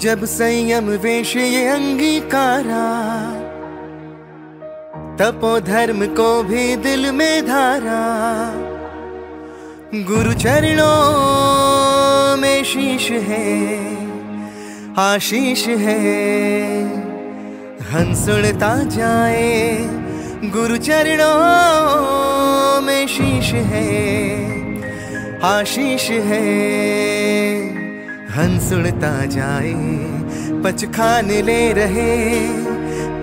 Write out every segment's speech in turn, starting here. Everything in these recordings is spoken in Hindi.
जब संयम वेश ये अंगीकारा, तपो धर्म को भी दिल में धारा। गुरु चरणों में शीश है आशीष है। हंस उड़ता जाए गुरु चरणों में शीश है। आशीष है। हंस उड़ता जाए पचखान ले रहे।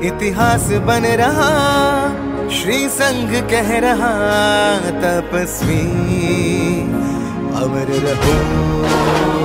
इतिहास बन रहा, श्री संघ कह रहा, तपस्वी अमर रहो।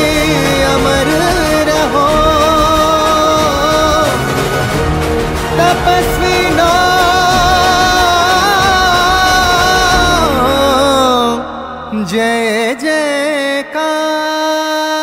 जय जयकार।